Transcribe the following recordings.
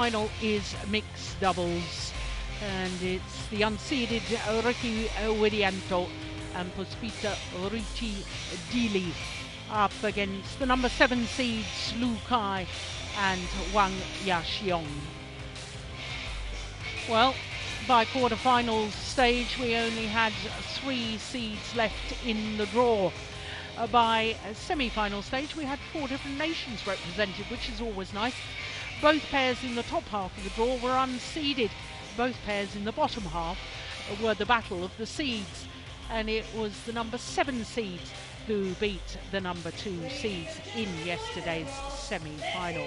final is mixed doubles, and it's the unseeded Ricky Widianto and Puspita Richi Dili up against the number seven seeds Lu Kai and Huang Yaqiong. Well, by quarterfinals stage, we only had three seeds left in the draw. Uh, by semi-final stage, we had four different nations represented, which is always nice. Both pairs in the top half of the draw were unseeded. Both pairs in the bottom half were the battle of the seeds, and it was the number seven seeds who beat the number two seeds in yesterday's semi-final.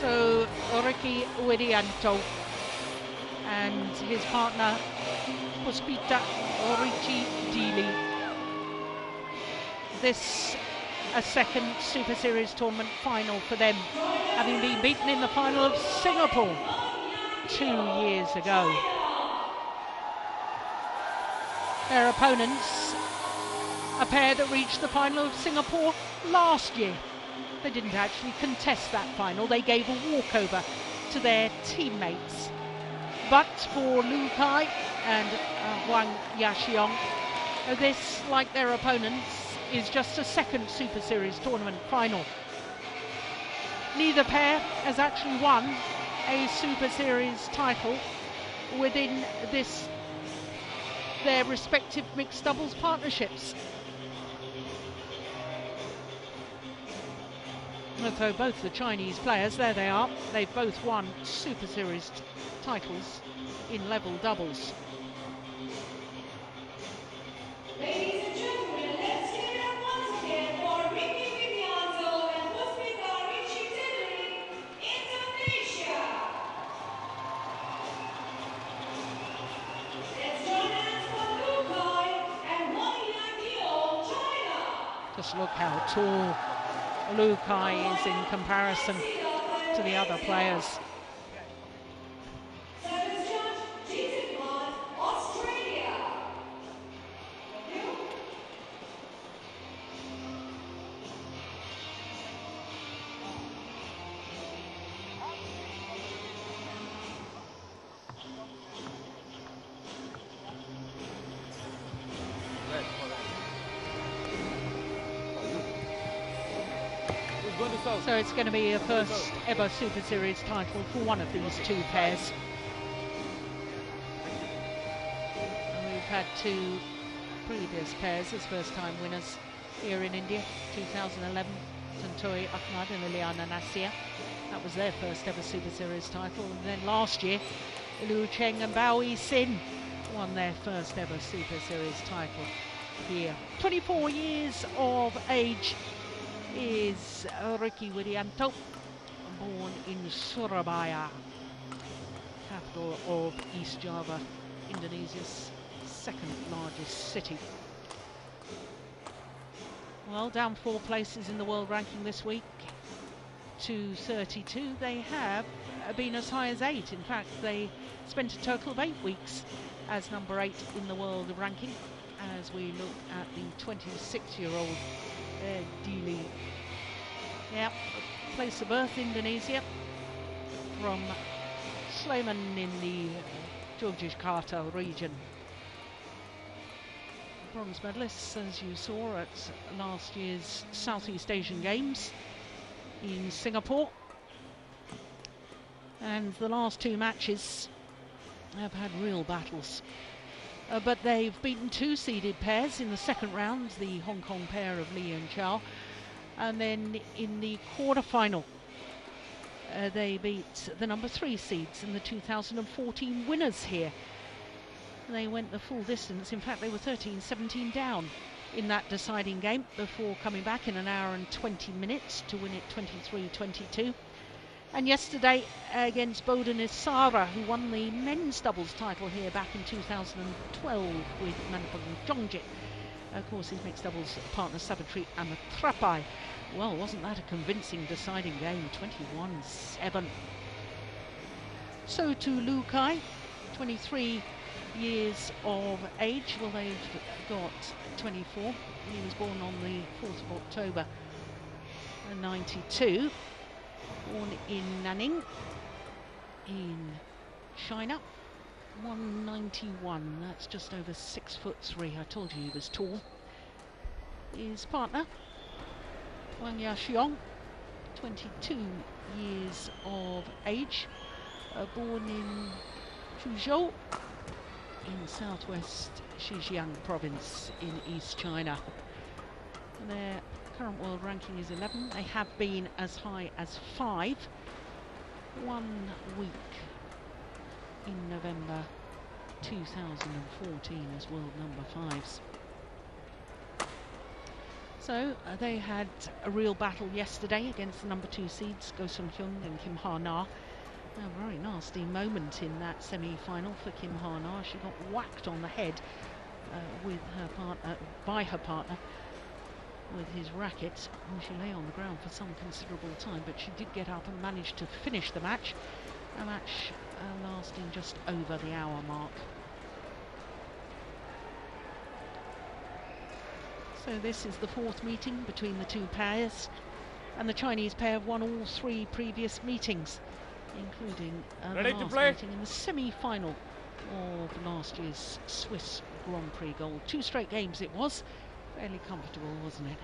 So Ricky Widianto and his partner Puspita Richi Dili. This a second Super Series tournament final for them, having been beaten in the final of Singapore two years ago. Their opponents, a pair that reached the final of Singapore last year. They didn't actually contest that final, they gave a walkover to their teammates. But for Lu Kai and uh, Huang Yaqiong, this, like their opponents, is just a second Super Series tournament final. Neither pair has actually won a Super Series title within this their respective mixed doubles partnerships. So both the Chinese players, there they are, they've both won Super Series titles in level doubles. Just look how tall Lu Kai is in comparison to the other players. To be a first ever Super Series title for one of these two pairs. And we've had two previous pairs as first time winners here in India, 2011, Tontowi Ahmad and Liliyana Natsir. That was their first ever Super Series title. And then last year, Liu Cheng and Bao Yixin won their first ever Super Series title here. 24 years of age is Ricky Widianto, born in Surabaya, capital of East Java, Indonesia's second largest city. Well, down four places in the world ranking this week to 32. They have been as high as eight. In fact, they spent a total of eight weeks as number eight in the world ranking as we look at the 26 year old uh, Dili. Yep, place of birth Indonesia from Sleman in the Yogyakarta region. Bronze medalists, as you saw at last year's Southeast Asian Games in Singapore. And the last two matches have had real battles. Uh, but they've beaten two seeded pairs in the second round, the Hong Kong pair of Lee and Chow. And then in the quarter-final, uh, they beat the number three seeds and the 2014 winners here. They went the full distance. In fact, they were 13-17 down in that deciding game before coming back in an hour and 20 minutes to win it 23-22. And yesterday against Bodin Isara, who won the men's doubles title here back in 2012 with Maneepong Jongjit. Of course, his mixed doubles partner Savitree Amitrapai. Well, wasn't that a convincing deciding game? 21 7. So to Lu Kai, 23 years of age. Well, they've got 24. He was born on the 4th of October, 92. Born in Nanning, in China. 191. That's just over six foot three. I told you he was tall. His partner, Huang Yaqiong, 22 years of age, uh, born in Suzhou in southwest Xinjiang province in East China. And their current world ranking is 11. They have been as high as five. One week in November 2014 as world number fives. So uh, they had a real battle yesterday against the number two seeds Go Sung Hyun and Kim Ha Na. A very nasty moment in that semi-final for Kim Ha Na. She got whacked on the head uh, with her partner, by her partner, with his racket. And she lay on the ground for some considerable time, but she did get up and managed to finish the match. A match uh, lasting just over the hour mark. So this is the fourth meeting between the two pairs, and the Chinese pair have won all three previous meetings, including uh, the last meeting in the semi-final of last year's Swiss Grand Prix Gold. Two straight games it was, fairly comfortable, wasn't it?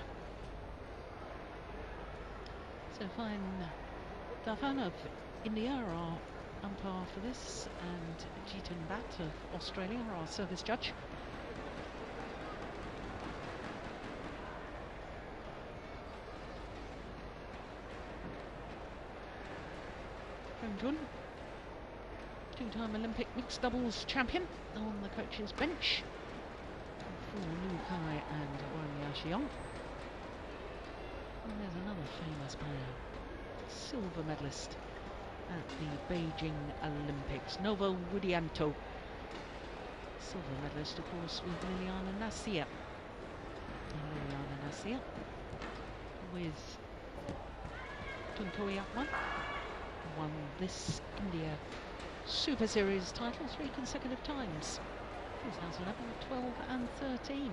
So fine, Dafan of India are umpire for this, and Jeetan Bat of Australia are our service judge. Two-time Olympic mixed doubles champion on the coach's bench for Lu Kai and Huang Yaqiong. And there's another famous player, silver medalist at the Beijing Olympics, Nova Widianto. Silver medalist, of course, with Liliyana Natsir. And Liliyana Natsir with Tontowi Ahmad won this India Super Series title three consecutive times 2011, 12, and 13.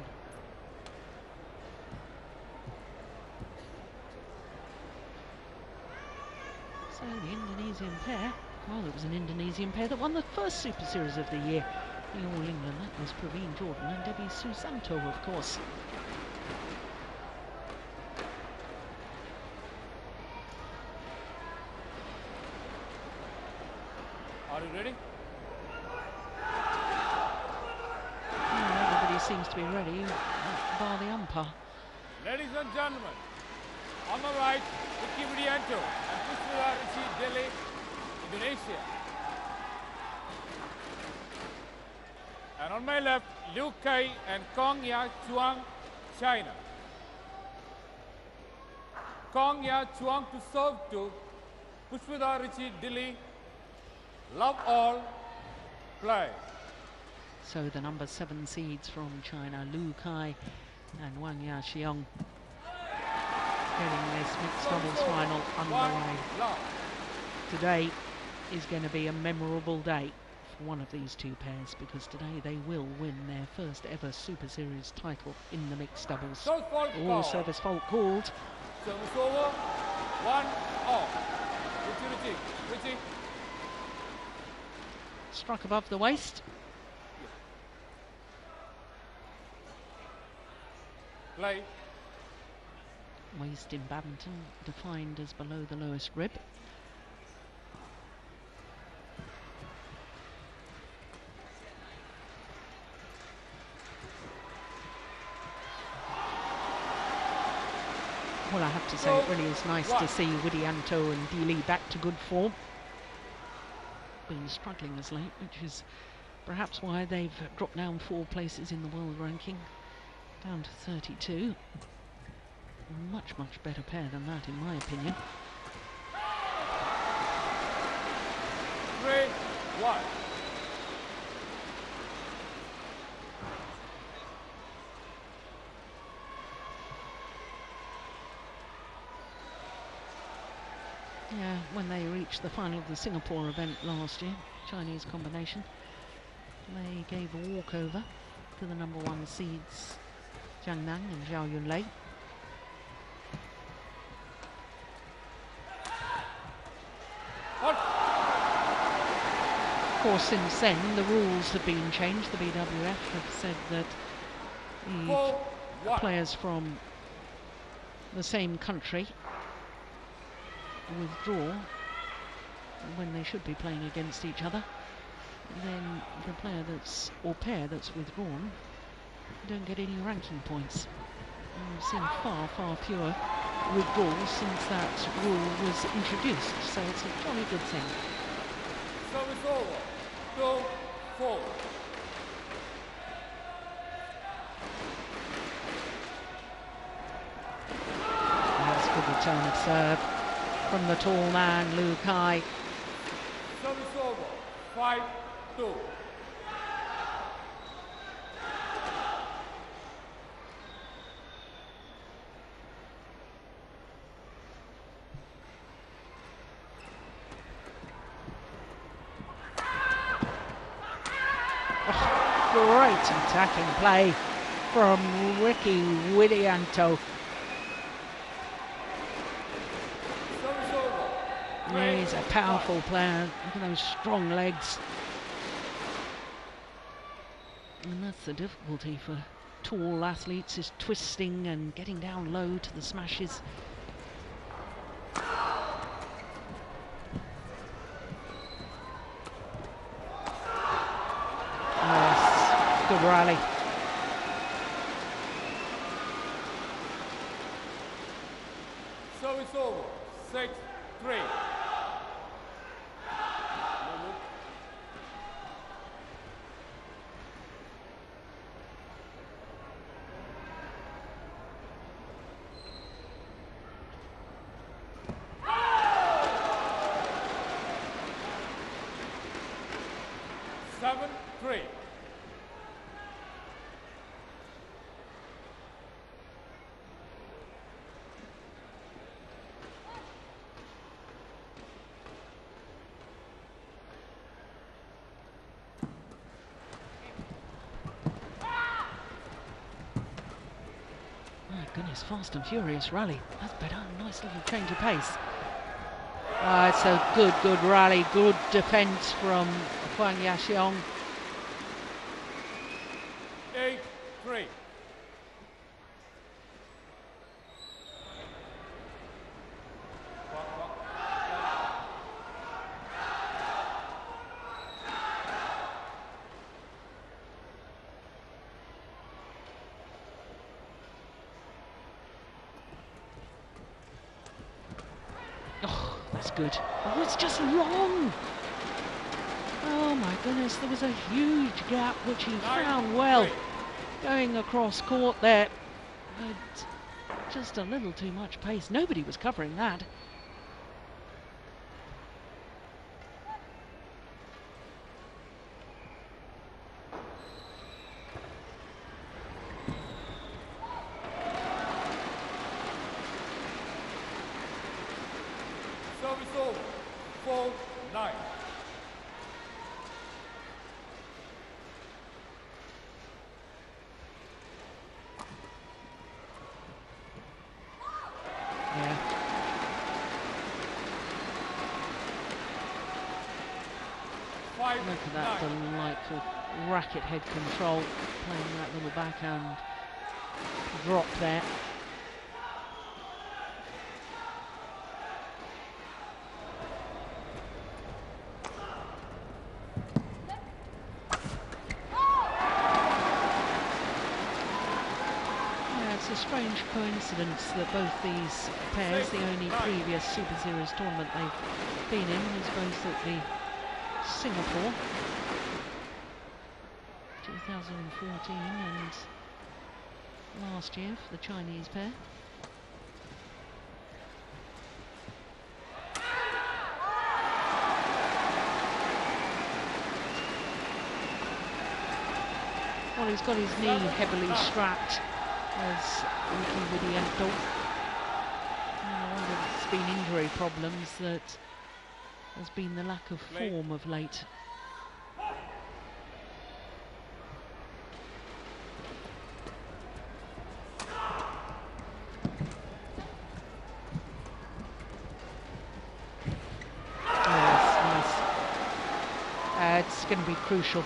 So the Indonesian pair, oh, well, it was an Indonesian pair that won the first Super Series of the year. The All England, that was Praveen Jordan and Debby Susanto, of course. Are you ready? Well, everybody seems to be ready, bar the umpire. Ladies and gentlemen, on my right, Vicky Vidianto and Pushpala Rishi, Delhi, Indonesia. And on my left, Liu Kai and Kong Ya Chuang, China. Kong Ya Chuang to serve to Pushpala Rishi, Delhi. Love all, play. So the number seven seeds from China, Lu Kai and Huang Yaqiong, getting this mixed doubles final underway. Today is going to be a memorable day for one of these two pairs because today they will win their first ever Super Series title in the mixed doubles. All service fault called. One off. Richie, Richie, Richie. Struck above the waist. Play. Waist in badminton defined as below the lowest rib. Well, I have to say, it really is nice to see Widianto and Dili back to good form. Been struggling as late, which is perhaps why they've dropped down four places in the world ranking, down to 32. Much, much better pair than that, in my opinion. Three, one. Yeah, when they reached the final of the Singapore event last year, Chinese combination, they gave a walkover to the number one seeds Hot. Of course, since then, the rules have been changed. The BWF have said that players from the same country withdraw when they should be playing against each other, then the player that's or pair that's withdrawn don't get any ranking points. And we've seen far, far fewer withdrawals since that rule was introduced, so it's a jolly good thing. Service over. Two. Four. That's good return of serve from the tall man, Lu Kai. Service over. Five. Two. Great attacking play from Ricky Widianto. He's a powerful player. Look at those strong legs. And that's the difficulty for tall athletes is twisting and getting down low to the smashes. Yes, good rally. Service over. Six. Three. Seven. Three. My goodness, fast and furious rally. That's better. Nice little change of pace. Ah, it's a good, good rally. Good defence from Huang Yaqiong. Eight. Three. Oh, that's good. Long. Oh my goodness, there was a huge gap which he found well going across court there. But just a little too much pace. Nobody was covering that. Service over. Four. Nine. Yeah. Five. Look at that Nine. delightful racket head control, playing that little backhand drop there. It's a strange coincidence that both these pairs, the only previous Super Series tournament they've been in, was both at the Singapore 2014 and last year for the Chinese pair. Well, he's got his knee heavily strapped as Ricky Widianto. I wonder if it's been injury problems that has been the lack of form of late. Yes, nice. Uh, it's going to be crucial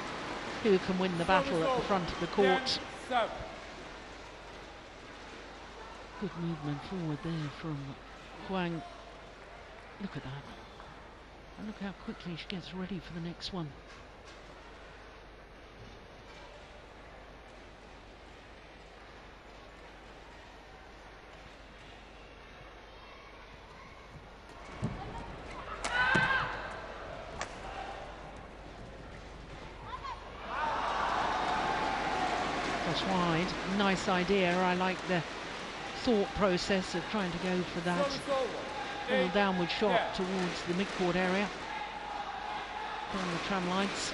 who can win the battle at the front of the court. Good movement forward there from Huang. Look at that. And look how quickly she gets ready for the next one. That's wide. Nice idea. I like the thought process of trying to go for that little downward shot towards the midcourt area. On the tram lights.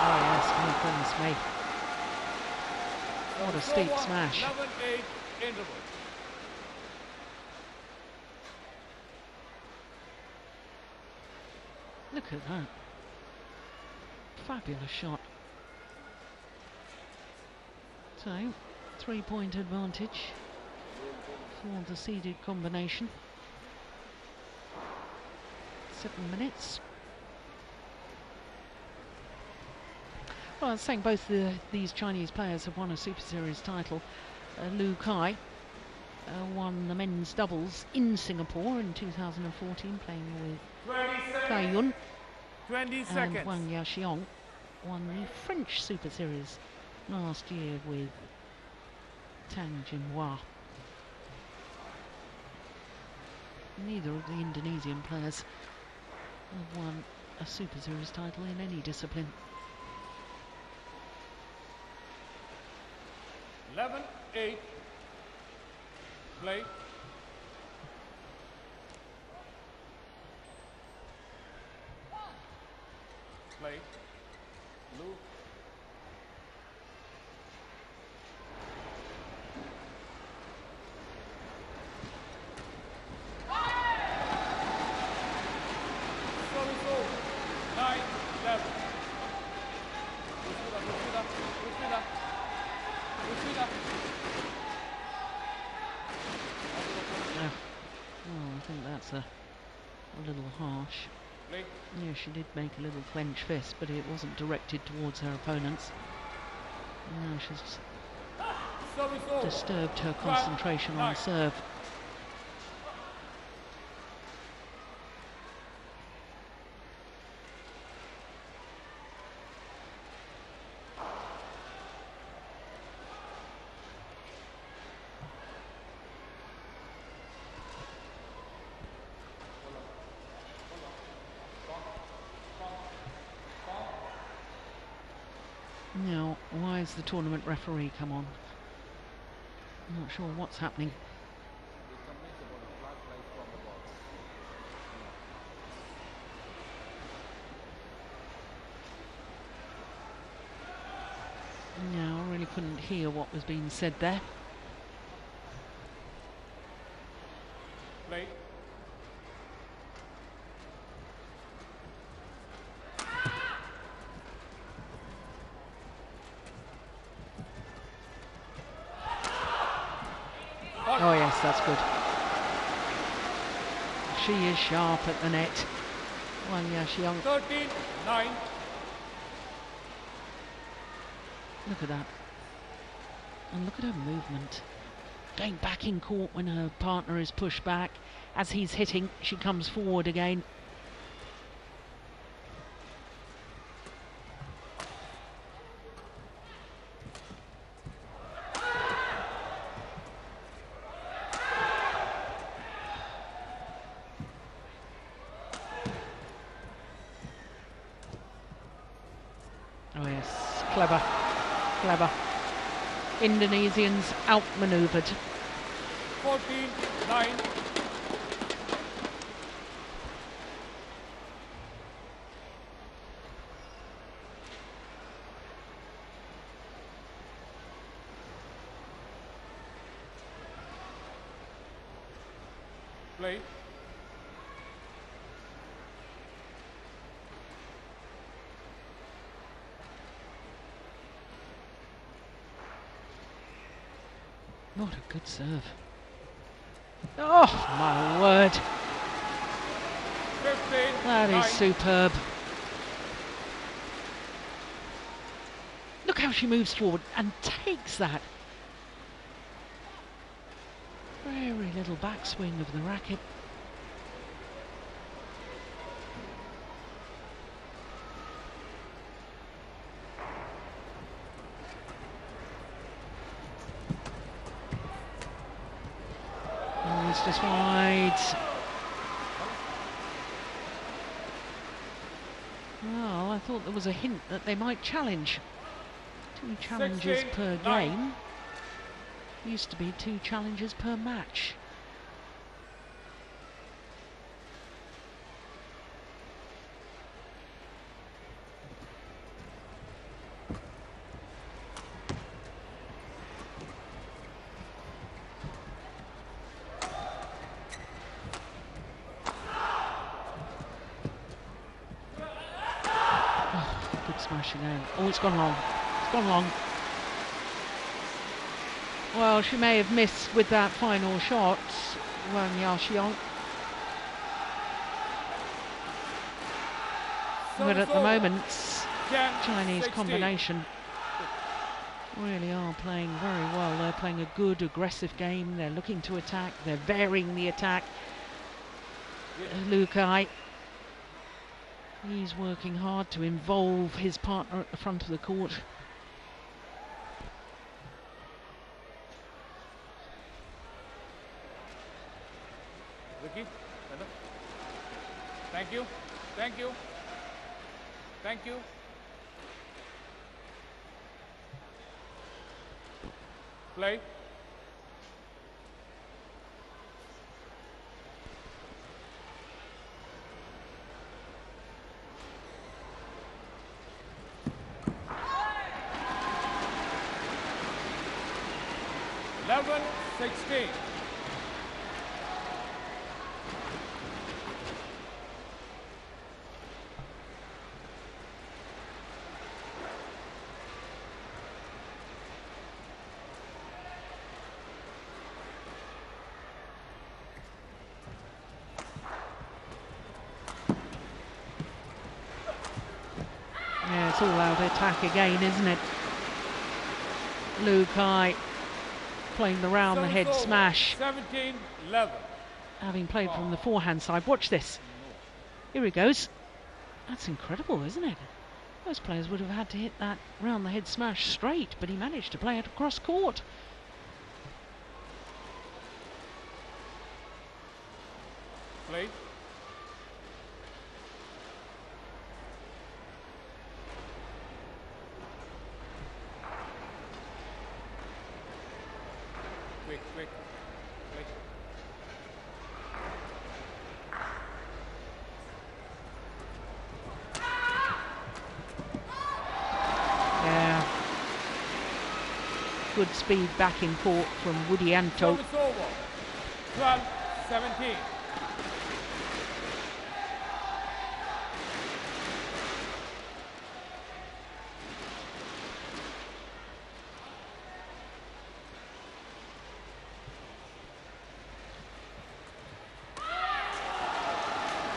Oh yes, my goodness me. What a Service steep over. Smash. 11-8 interval. Look at that. Fabulous shot. So, three point advantage for the seeded combination. Seven minutes. Well, I was saying both the, these Chinese players have won a Super Series title. Uh, Lu Kai uh, won the men's doubles in Singapore in 2014, playing with 20 Kai. Yun 20 and. Huang Yaqiong won the French Super Series last year with Tang Jinhua. Neither of the Indonesian players have won a Super Series title in any discipline. 11-8. Play. Play. Blue. Service over. Nine, eleven. Lucida, Lucida, Lucida. Lucida. Ah, well, I think that's a, a little harsh. Play. Yeah, she did make a little clenched fist, but it wasn't directed towards her opponents. No, she's disturbed her concentration on serve. Now, why has the tournament referee come on? I'm not sure what's happening. No, I really couldn't hear what was being said there. Play. Oh yes, that's good. She is sharp at the net. Huang Yaqiong, 13, 9. look at that. And look at her movement. Going back in court when her partner is pushed back. As he's hitting, she comes forward again. Oh yes, clever, clever. Indonesians outmaneuvered 14 9. Play. What a good serve. Oh, my word. 15 That nine. is superb. Look how she moves forward and takes that. Very little backswing of the racket. Oh, it's just wide. Well, I thought there was a hint that they might challenge. Two challenges 16, per nine. game. Used to be two challenges per match. Oh, it's gone long. It's gone long. Well, she may have missed with that final shot, Huang Yaqiong. But at the moment, Chinese 16. combination really are playing very well. They're playing a good, aggressive game. They're looking to attack. They're varying the attack. Uh, Lu Kai, he's working hard to involve his partner at the front of the court. Brother. Thank you. Thank you. Thank you. Play. Yeah, it's all out attack again, isn't it? Lu Kai playing the round the head smash, 17, 11. having played from the forehand side. Watch this. Here he goes. That's incredible, isn't it? Most players would have had to hit that round the head smash straight, but he managed to play it across court. Play. Quick, quick. Play. Yeah. Good speed back in court from Widianto. Service 12, 17.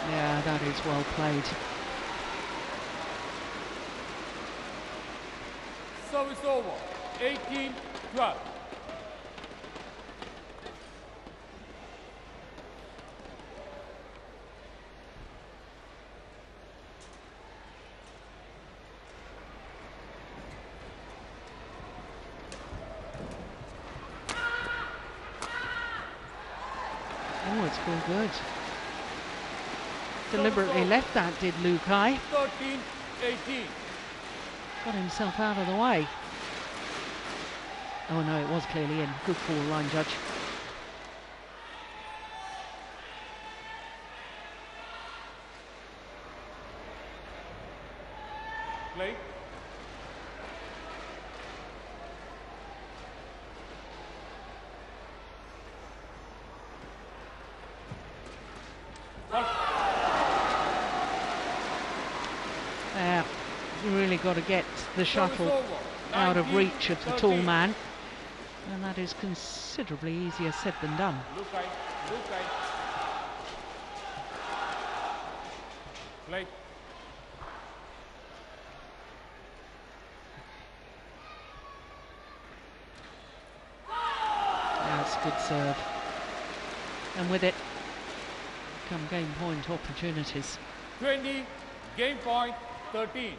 Yeah, that is well played. Service over. 18, 12. Oh, it's all good. Deliberately left that, did Lu Kai. 13, 18. Got himself out of the way. Oh no, it was clearly in. Good call, line judge. Play. you really got to get the shuttle out of reach of the tall man. And that is considerably easier said than done. Look right. Play. That's a good serve. And with it come game point opportunities. 20, game point 13.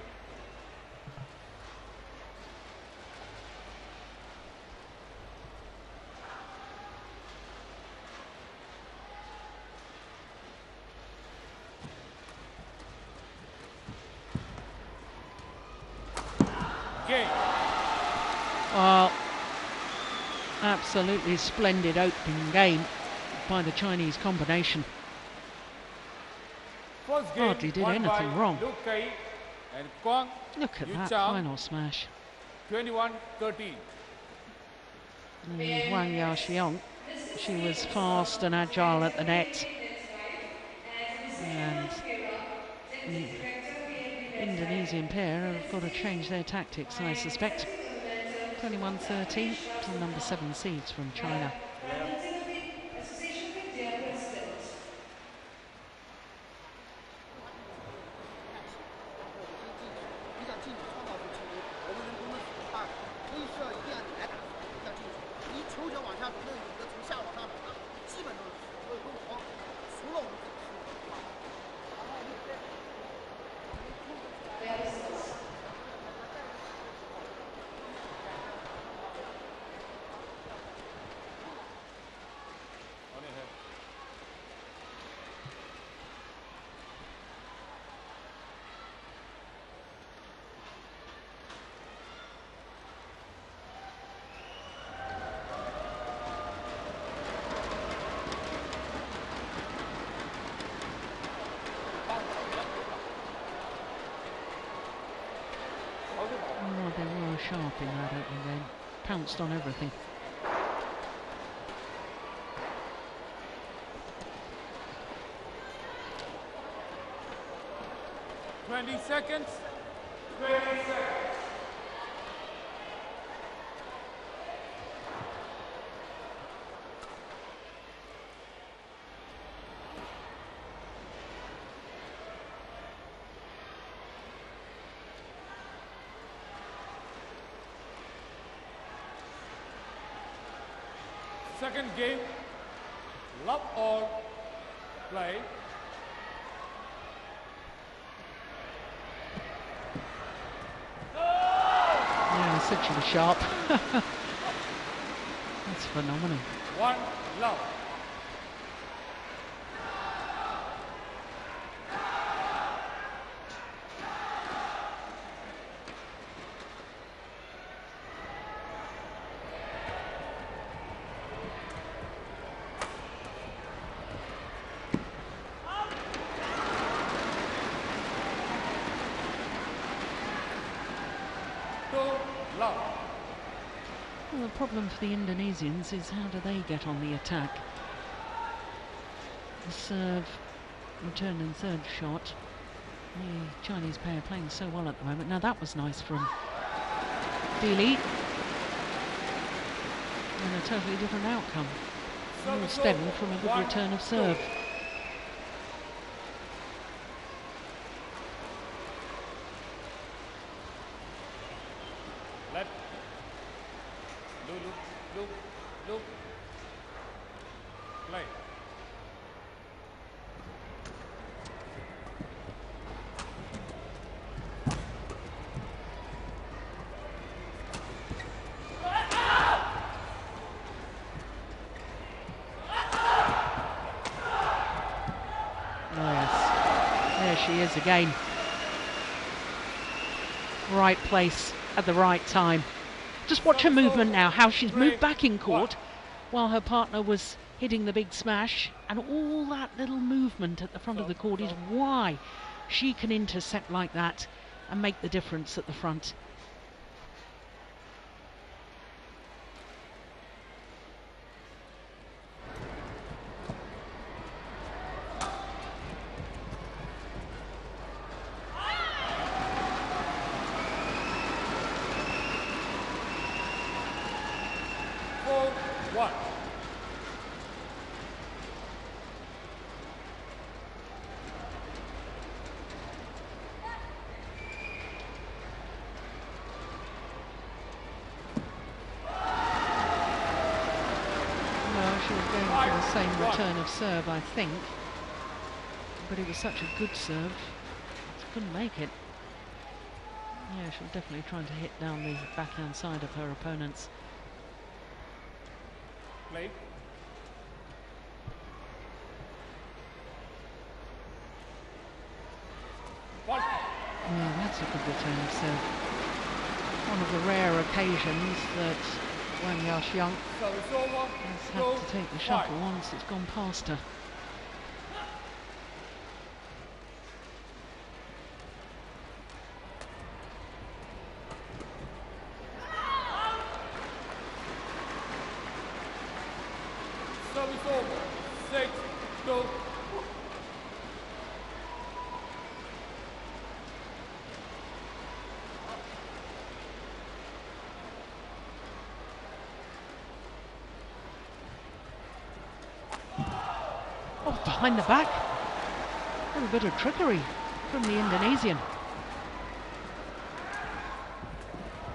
Game. Well, absolutely splendid opening game by the Chinese combination. Game Hardly did anything wrong. Luke Kai and Kwang Look at Yu that Chang, final smash. 21-13. Mm, Huang Yaqiong, she was fast and agile at the net. And the Indonesian pair have got to change their tactics, I suspect. 21-13 to number seven seeds from China. Pounced on everything. Twenty seconds. Twenty seconds. Second game, love or play. Yeah, said she sharp. That's phenomenal. One love. Two love. Well, the problem for the Indonesians is how do they get on the attack? The serve, return and third shot. The Chinese pair playing so well at the moment. Now that was nice from Dili. And a totally different outcome. Stemmed from a good return of serve. Let. Look, look, look, look. Play. Oh yes, again. Right place at the right time. Just watch her movement now, how she's moved back in court while her partner was hitting the big smash. And all that little movement at the front of the court is why she can intercept like that and make the difference at the front. Four, one. Well, she was going for the same return of serve, I think. But it was such a good serve, she couldn't make it. Yeah, she was definitely trying to hit down the backhand side of her opponents. Play. One. Yeah, that's a good return of serve. One of the rare occasions that Huang Yaqiong has had to take the shuttle once it's gone past her. Service over. Six, two. Oh, behind the back. A little bit of trickery from the Indonesian.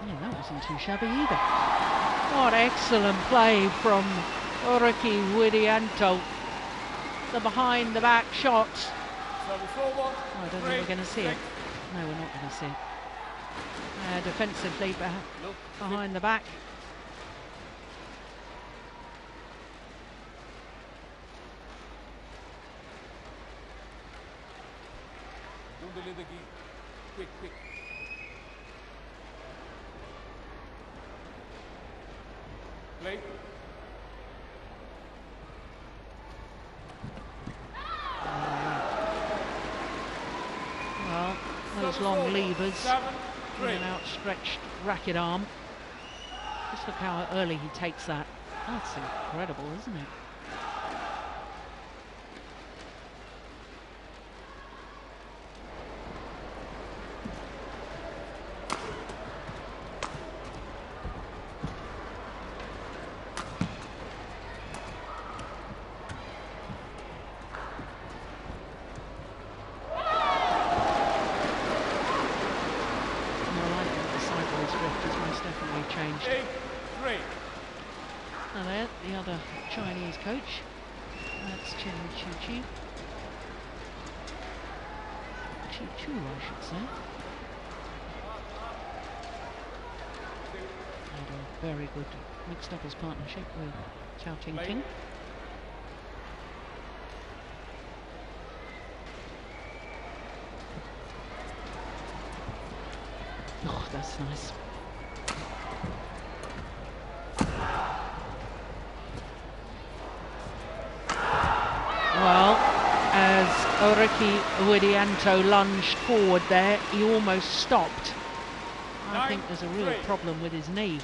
Yeah, that wasn't too shabby either. What excellent play from Ricky Widianto. The behind the back shot. Oh, I don't think we're going to see it. No, we're not going to see it. Uh, defensively beh- behind the back. Don't delay the key. Quick, quick. Play. Well, those Service long over. levers Seven, in an outstretched racket arm. Just look how early he takes that. That's incredible, isn't it? Well, I think the sideways drift has most definitely changed. Eight, three. And there, the other Chinese coach. That's Chen Chu Chi. Chi Chu, I should say. Had a very good mixed doubles partnership with Chao Play. Ting. Oh, that's nice. Well, as Ricky Widianto lunged forward there, he almost stopped. I Nine, think there's a real three. problem with his knee.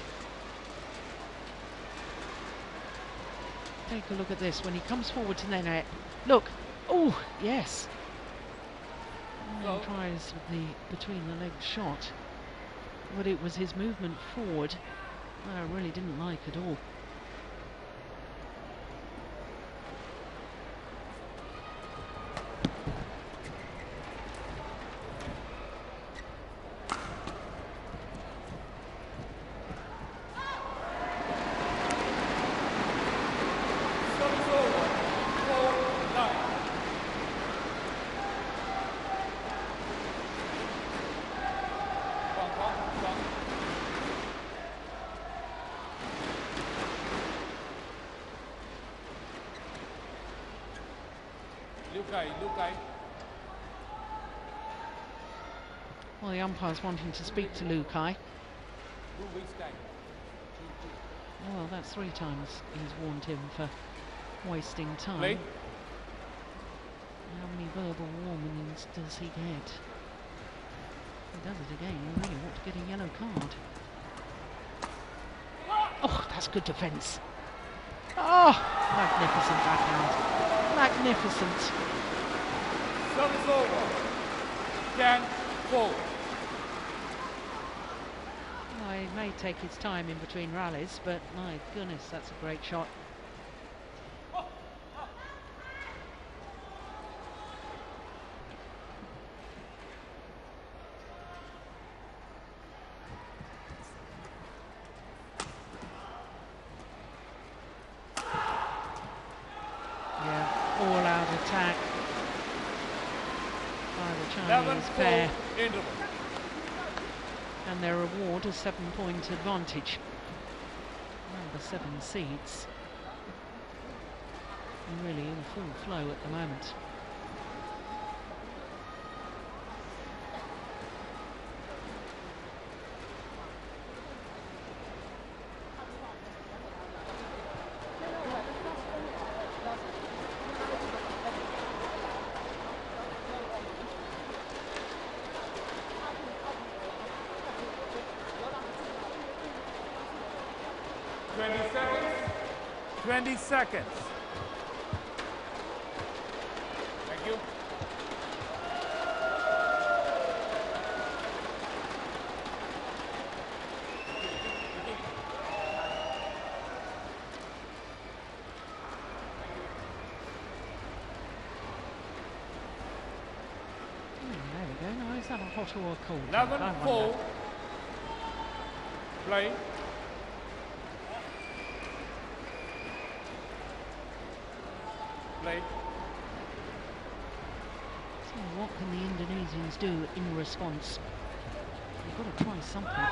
Take a look at this. When he comes forward to the net, look. Oh, yes. Then tries with the between the legs shot. But it was his movement forward that I really didn't like at all. Service over. Four, nine. One, one, one. Lu Kai, Lu Kai. Well, the umpire's wanting to speak to Lu Kai. Two weeks time. Two, two. Well, that's three times he's warned him for wasting time. How many verbal warnings does he get? he does it again, you really ought to get a yellow card. Oh, that's good defence. Oh, magnificent backhand. Magnificent. Service over. 10 4. Oh, he may take his time in between rallies, but my goodness, that's a great shot. Yeah, all out attack by the 11 Chinese 4 pair. interval. and their reward a seven point advantage. Number seven seeds. Really in full flow at the moment. Twenty seconds. Twenty seconds. Thank you. Hmm, there we go. Now is that a hot or a cold? drink? Eleven I four. Play. Play. So what can the Indonesians do in response? You've got to try something.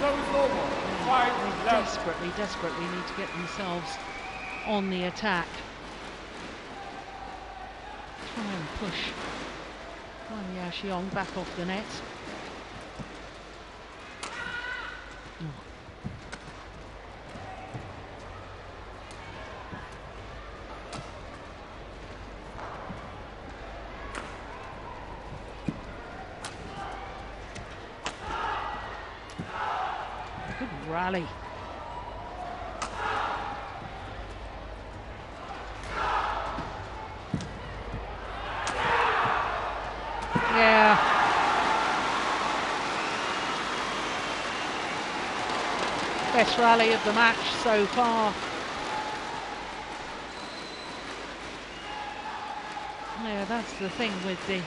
So. Five They desperately, desperately need to get themselves on the attack. Try and push Huang Yaqiong back off the net. Oh. Good rally. Yeah. Best rally of the match so far. Yeah, that's the thing with the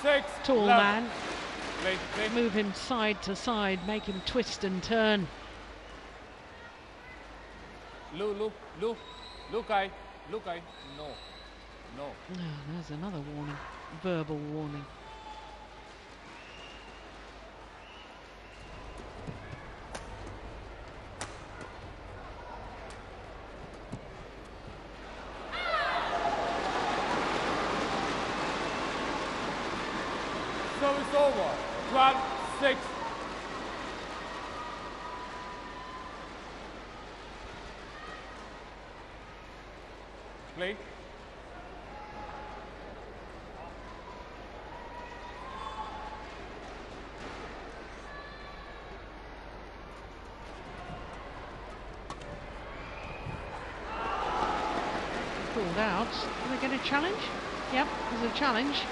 Six. tall left. man. Play. Move him side to side, make him twist and turn. Look, look, look, look, I, look, I, no, no. Oh, there's another warning, verbal warning. Over. 12, 6. Play. Called out. Do they get a challenge? Yep, there's a challenge.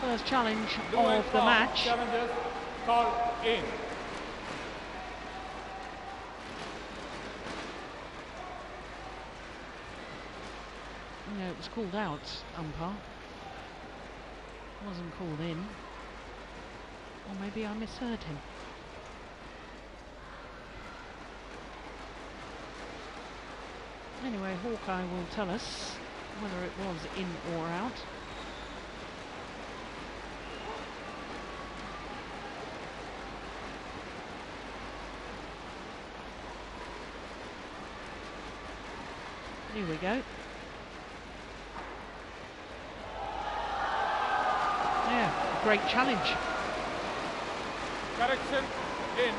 First challenge of the match. In. No, it was called out, umpire. Wasn't called in. Or maybe I misheard him. Anyway, Hawkeye will tell us whether it was in or out. Here we go. Yeah, great challenge. Carrickson in.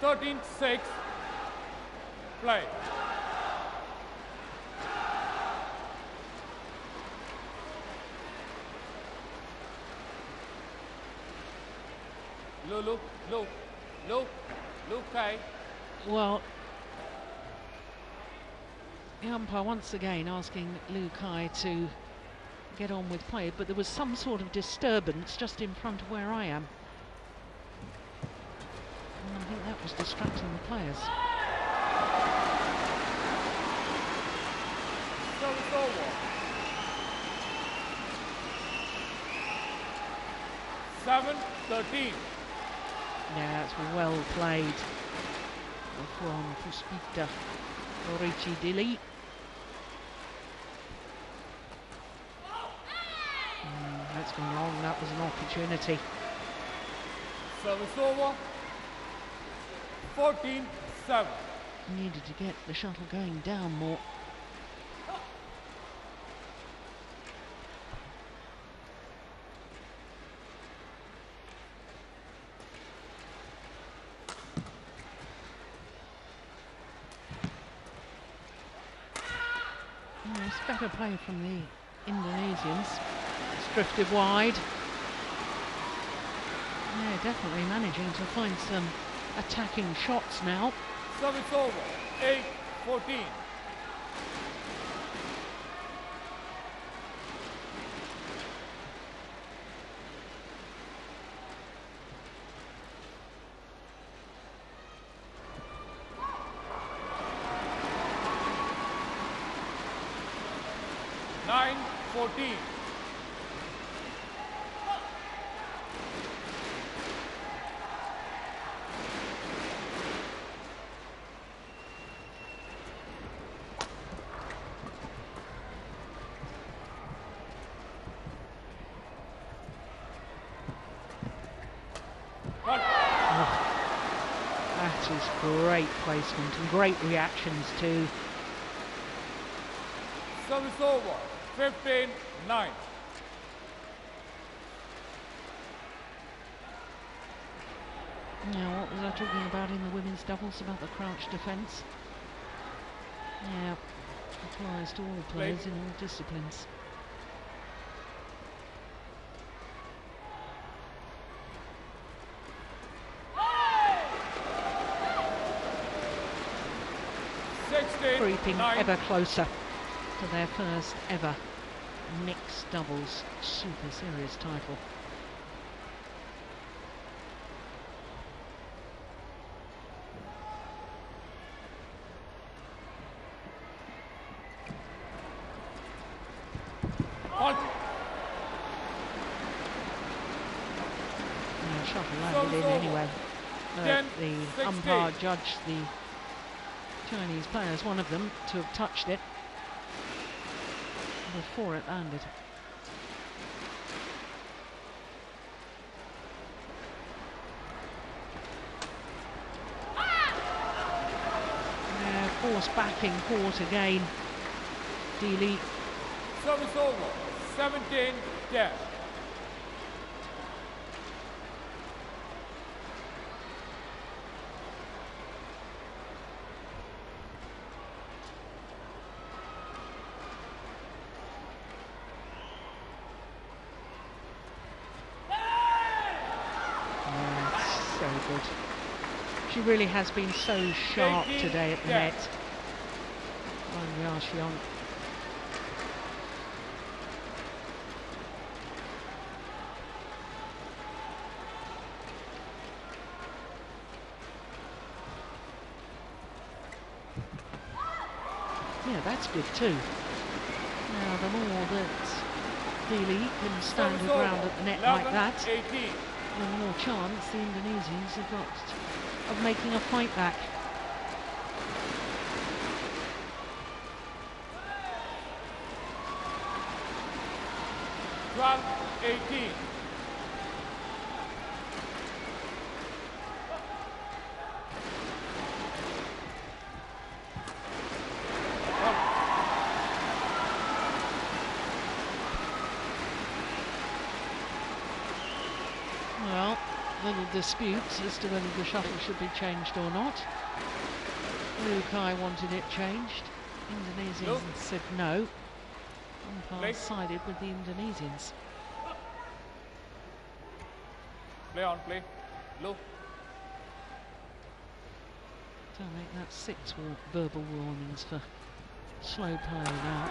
13-6. Play. luke. luke. luke. look, look, okay. Well, the umpire once again asking Lu Kai to get on with play, but there was some sort of disturbance just in front of where I am. And I think that was distracting the players. Seven, thirteen. Yeah, that's well played from Puspita Richi Dili. Mm, that's gone wrong, that was an opportunity. Service over. Fourteen, seven. Needed to get the shuttle going down more. better play from the Indonesians. It's drifted wide. Yeah, definitely managing to find some attacking shots now. Service over, 8-14. Placement and great reactions too. Service over. Fifteen, nine. Now, what was I talking about in the women's doubles about the crouch defence? Yeah, applies to all players in all disciplines. Creeping ever closer to their first ever mixed doubles Super Series title. Shuttle landed in anyway. Uh, Ten, the umpire judged the Chinese players, one of them, to have touched it before it landed. Yeah, back in court again. Dili Service over. Seventeen, ten. Yeah, so good. She really has been so sharp today at the yeah. net. Huang Yaqiong. Yeah, that's good too. Now, the more that Dili can stand her ground at the net like that, the more chance the Indonesians have got of making a fight back. Round 18. Disputes as to whether the shuttle should be changed or not. Lu Kai wanted it changed. Indonesians Nope. said no. Umpire Play. sided with the Indonesians. Play on, play. Low. Don't make that six verbal warnings for slow play now.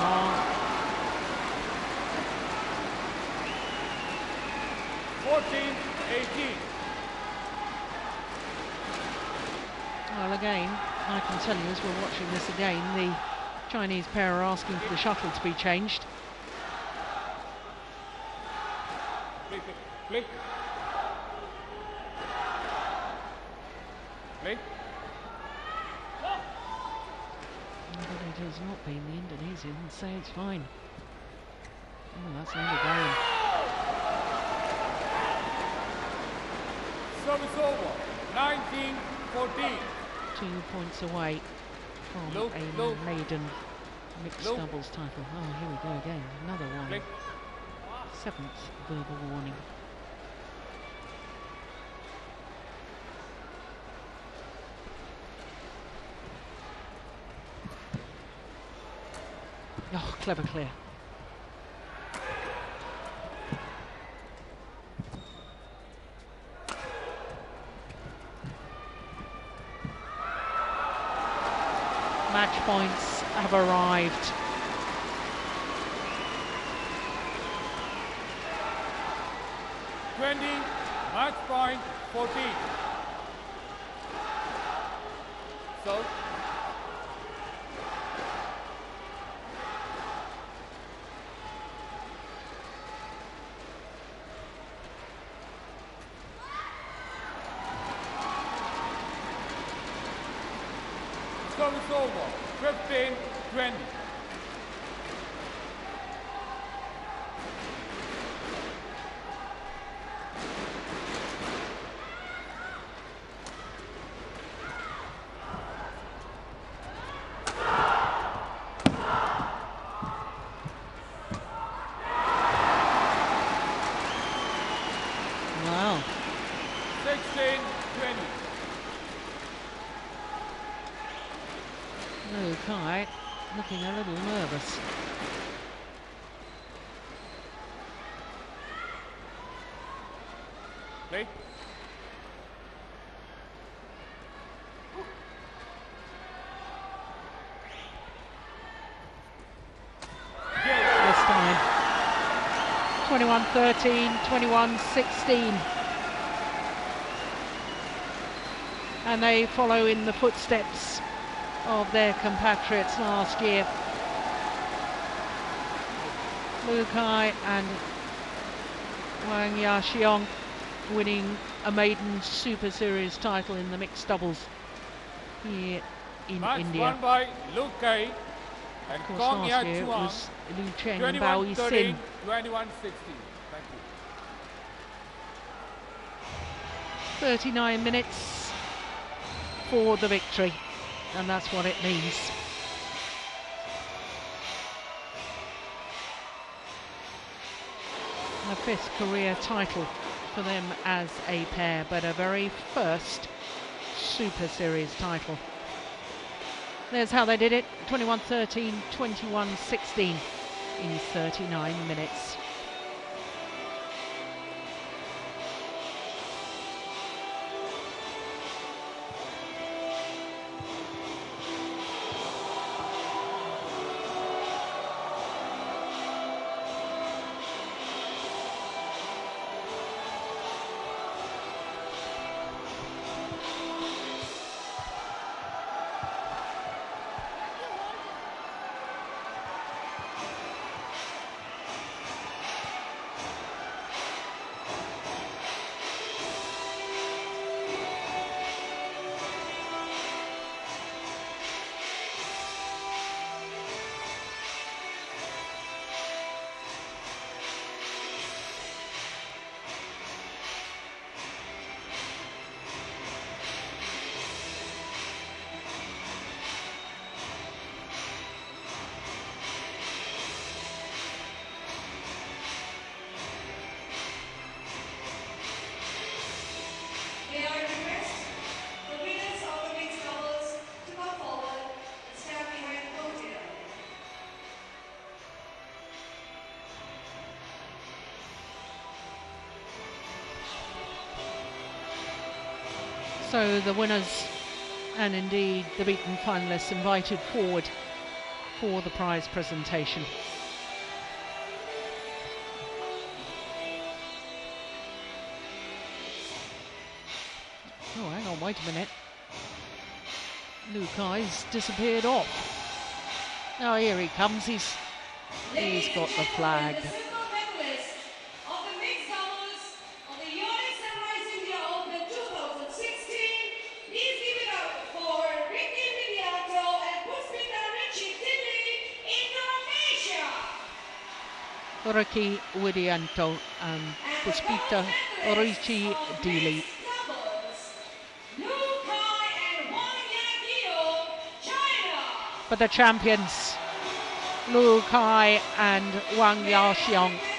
Long. 14, 18. Well, again, I can tell you as we're watching this again, the Chinese pair are asking for the shuttle to be changed. Play, play, play. Play. But it has not been the Indonesians say it's fine. Oh, that's the end of game. Service over. 19, 14. Away from a maiden mixed doubles title. Oh, here we go again. Another one. Seventh verbal warning. Oh, clever clear. Match points have arrived. Twenty. Match 14. So. Service over. 15, 20. Wow. 16, 20. Lu Kai looking a little nervous. Play. this time. 21-13, 21-16. And they follow in the footsteps of their compatriots last year. Lu Kai and Huang Yaqiong winning a maiden Super Series title in the mixed doubles here in Match India. won by Lu Kai and Of Kong last Ya year Chuang. was Liu Cheng and 21 Bao Yi 13, 21 16. Thank you. 39 minutes for the victory, and that's what it means. A fifth career title for them as a pair, but a very first Super Series title. There's how they did it 21 13, 21 16 in 39 minutes. So the winners and indeed the beaten finalists invited forward for the prize presentation. Oh, hang on, wait a minute. Lu Kai's disappeared off. Oh, here he comes. He's he's got the flag. Doubles, Lu Kai and Huang Yaqiong, China. For the champions, Lu Kai and Huang Yaqiong.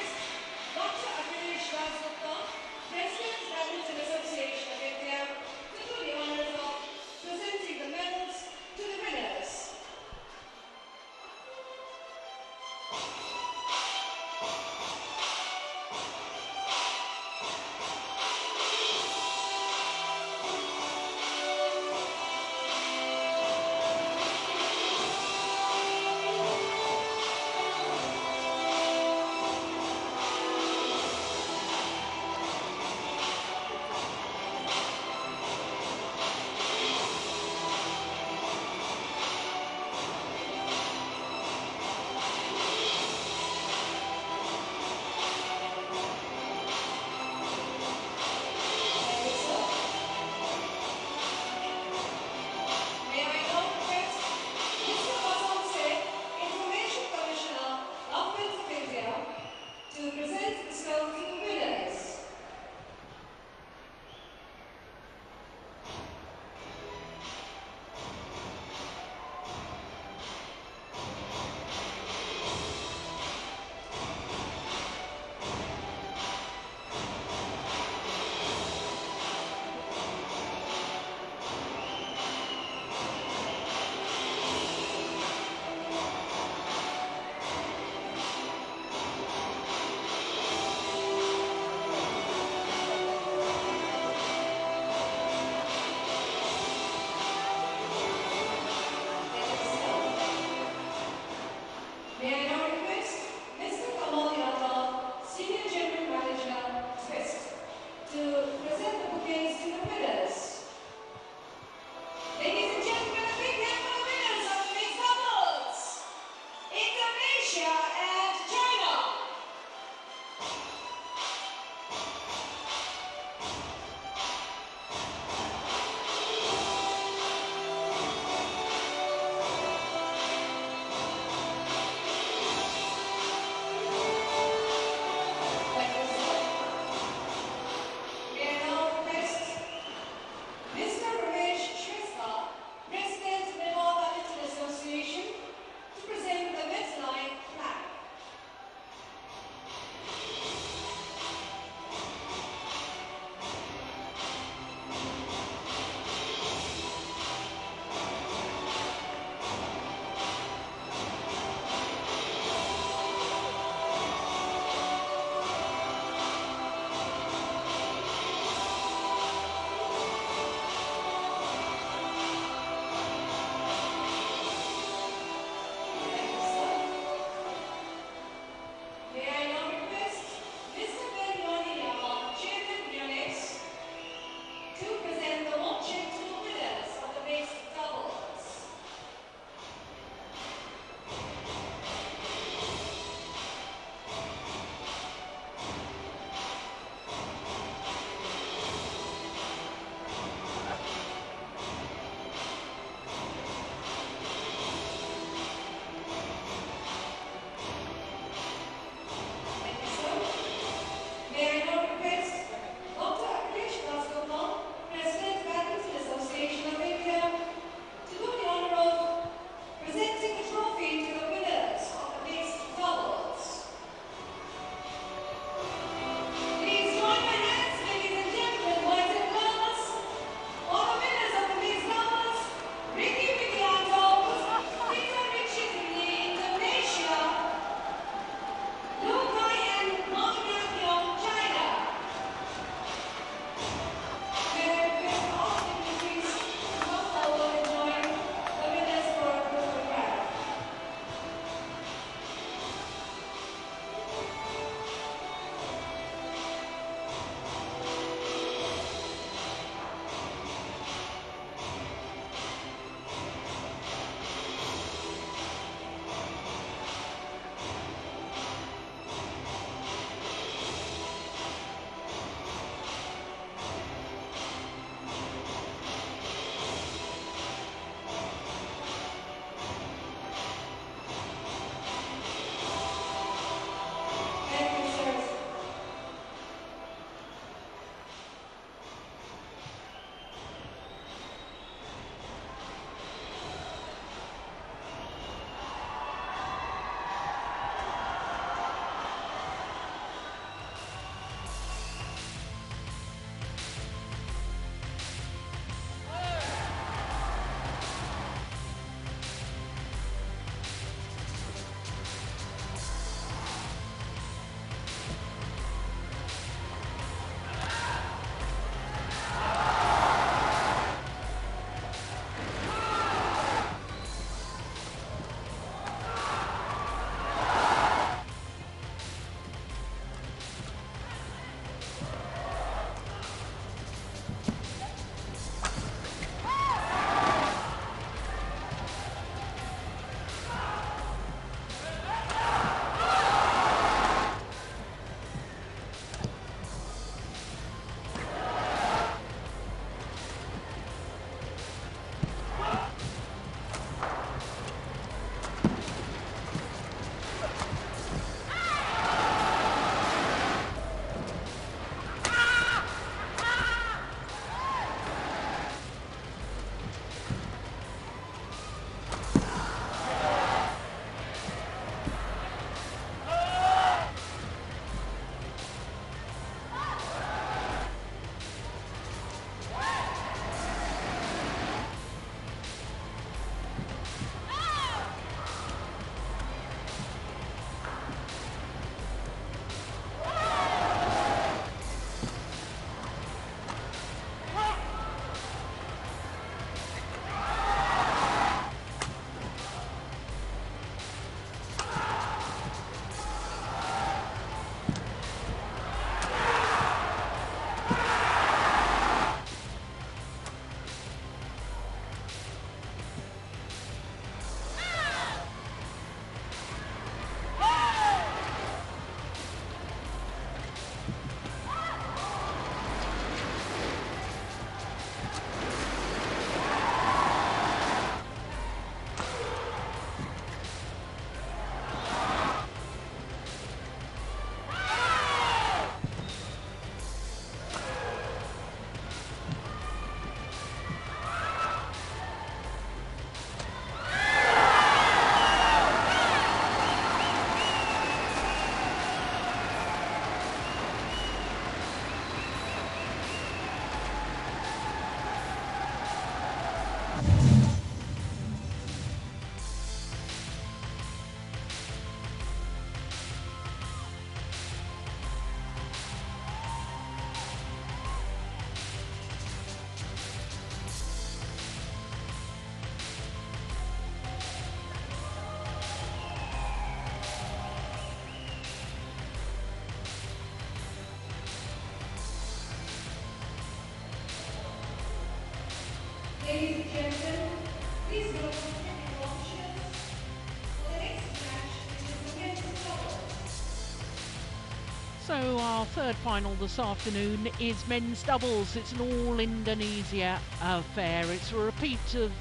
So our third final this afternoon is men's doubles. It's an all Indonesia affair. It's a repeat of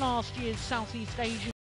last year's Southeast Asian